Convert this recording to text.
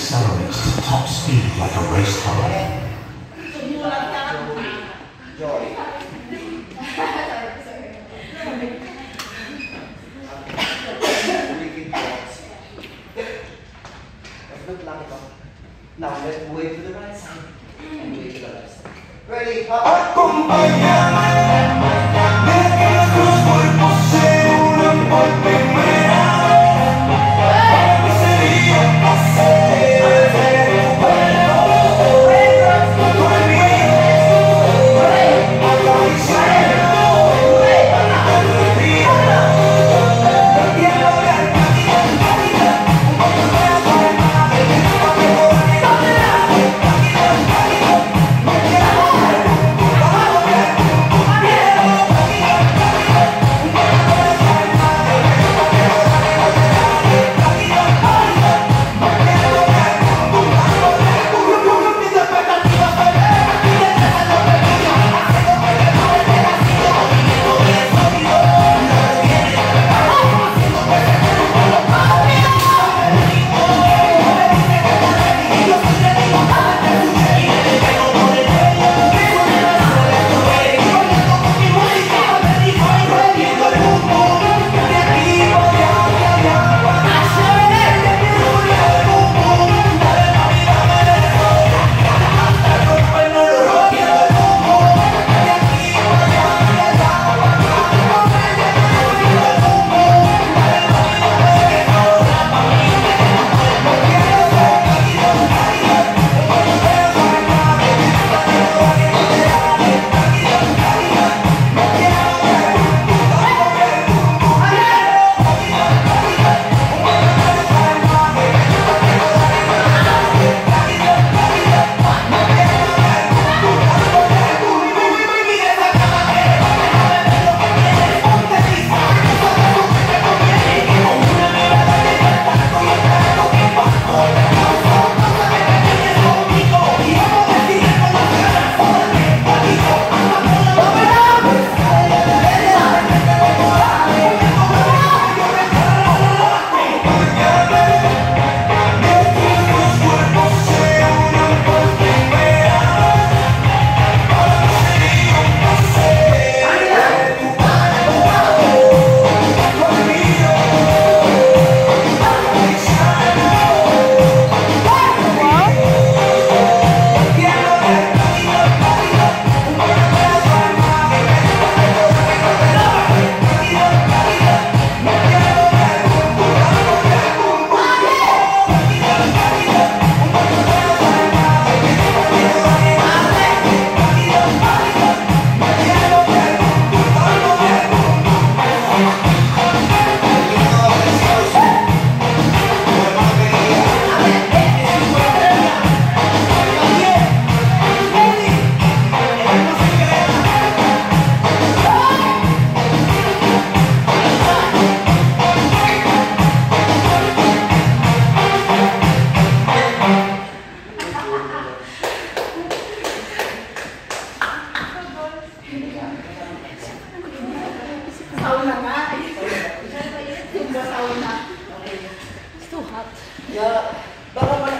accelerates to top speed like a race car. Now let's wait to the right side and wait to the left side. Ready, up. banget ya bagaimana